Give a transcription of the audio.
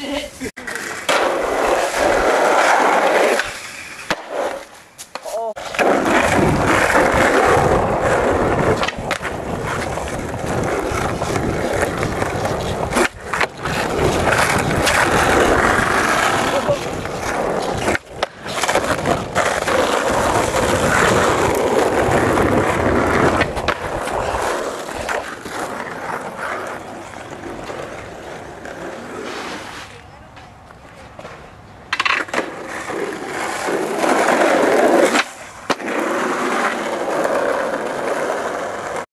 it.